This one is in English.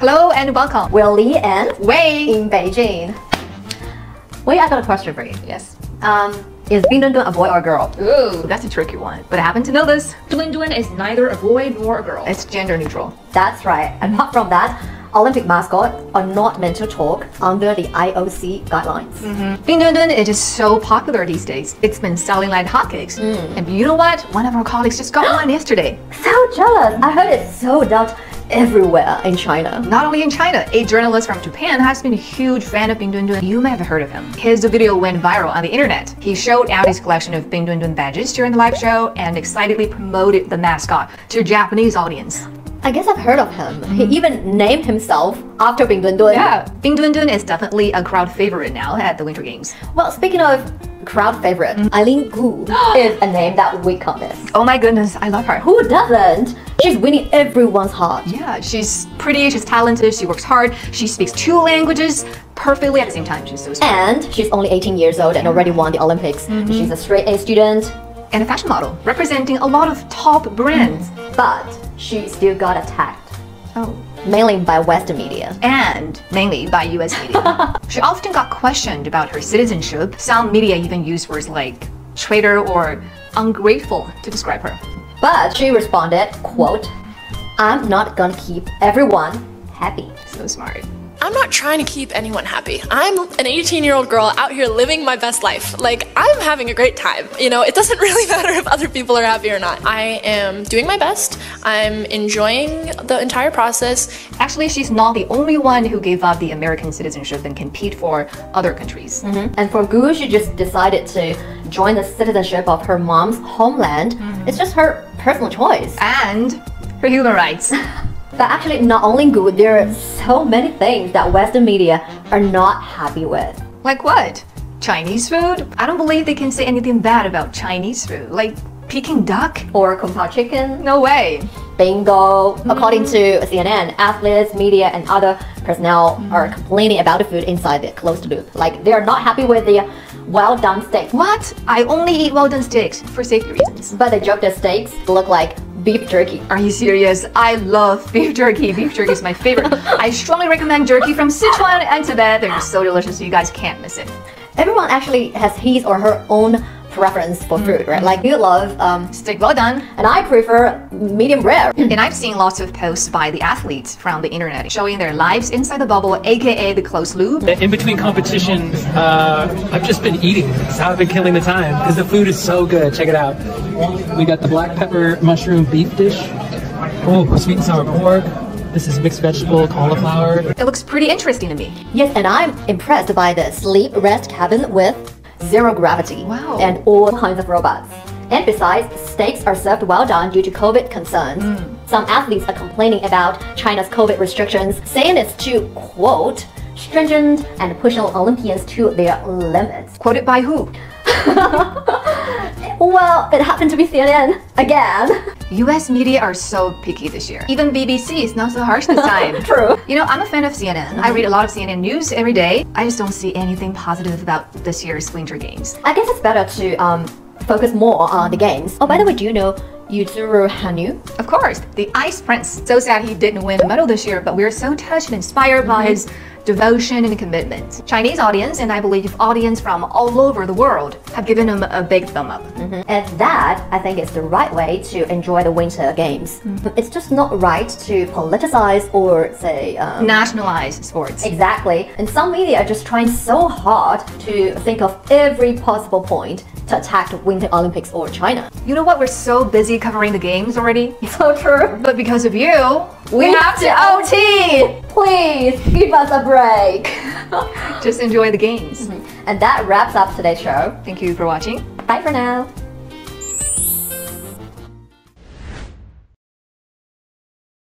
Hello and welcome. We're Li and Wei. in Beijing. Wait, I got a question for you. Yes. Um, is Bingdun a boy or a girl? Ooh, that's a tricky one. But I happen to know this. Dun Dun is neither a boy nor a girl. It's gender neutral. That's right. And apart from that, Olympic mascots are not meant to talk under the IOC guidelines. Bing Dun Dun it is so popular these days. It's been selling like hotcakes. And you know what? One of our colleagues just got one yesterday. So jealous! I heard it's so out everywhere in China. Not only in China, a journalist from Japan has been a huge fan of Bing Dun Dun. You may have heard of him. His video went viral on the internet. He showed out his collection of Bing Dun Dun badges during the live show and excitedly promoted the mascot to a Japanese audience. I guess I've heard of him. He mm-hmm. even named himself after Bingdun Dun. Yeah, Bing Dun Dun is definitely a crowd favorite now at the Winter Games. Well, speaking of crowd favorite, mm-hmm. Eileen Gu is a name that we can't miss. Oh my goodness, I love her. Who doesn't? She's winning everyone's heart. Yeah, she's pretty, she's talented, she works hard, she speaks two languages perfectly at the same time. She's so smart. And she's only 18 years old and mm-hmm. already won the Olympics. She's a straight A student, And a fashion model, representing a lot of top brands. but she still got attacked, Oh. mainly by Western media. and mainly by US media. she often got questioned about her citizenship. Some media even used words like traitor or ungrateful to describe her. But she responded, quote, I'm not gonna keep everyone happy. So smart. I'm not trying to keep anyone happy. I'm an 18 year old girl out here living my best life. Like, I'm having a great time. You know, it doesn't really matter if other people are happy or not. I am doing my best. I'm enjoying the entire process. Actually, she's not the only one who gave up the American citizenship and compete for other countries. Mm-hmm. And for Gu, she just decided to join the citizenship of her mom's homeland. Mm-hmm. It's just her personal choice. And her human rights. But actually, not only Gu, there are so many things that Western media are not happy with. like what? Chinese food? I don't believe they can say anything bad about Chinese food. Like Peking duck? Or Kung Pao chicken, No way. bingo. Mm-hmm. According to CNN, athletes, media, and other personnel mm-hmm. are complaining about the food inside the closed loop. Like they are not happy with the well done steak. What? I only eat well done steaks for safety reasons. But they joke that steaks look like beef jerky. Are you serious? I love beef jerky. Beef jerky is my favorite. I strongly recommend jerky from Sichuan and Tibet. They're so delicious, you guys can't miss it. Everyone actually has his or her own preference for food, right? Like you love, um, Steak well done. and I prefer medium rare. And I've seen lots of posts by the athletes from the internet showing their lives inside the bubble, aka the closed loop. In between competitions, uh, I've just been eating. That's how I've been killing the time because the food is so good. Check it out. We got the black pepper mushroom beef dish. Oh, sweet and sour pork. This is mixed vegetable cauliflower. It looks pretty interesting to me. Yes, and I'm impressed by the sleep rest cabin with zero gravity Wow. and all kinds of robots. And besides, steaks are served well done due to COVID concerns. Hmm. Some athletes are complaining about China's COVID restrictions, saying it's too, quote, stringent and pushing Olympians to their limits. Quoted by who? Well, it happened to be CNN again. US media are so picky this year. Even BBC is not so harsh this time. True. You know, I'm a fan of CNN. I read a lot of CNN news every day. I just don't see anything positive about this year's Winter Games. I guess it's better to um, focus more on the games. Oh, by the way, do you know Yuzuru Hanyu? Of course, the Ice Prince. So sad he didn't win the medal this year, but we're so touched and inspired by his devotion and commitment. Chinese audience, and I believe audience from all over the world, have given him a big thumb up. And that, I think, is the right way to enjoy the Winter Games. But it's just not right to politicize or say. Um, Nationalize sports. Exactly. And some media are just trying so hard to think of every possible point to attack the Winter Olympics or China. You know what? We're so busy covering the games already. So true. But because of you, we, have to OT! Please give us a break. Just enjoy the games. Mm-hmm. and that wraps up today's show. Thank you for watching. Bye for now.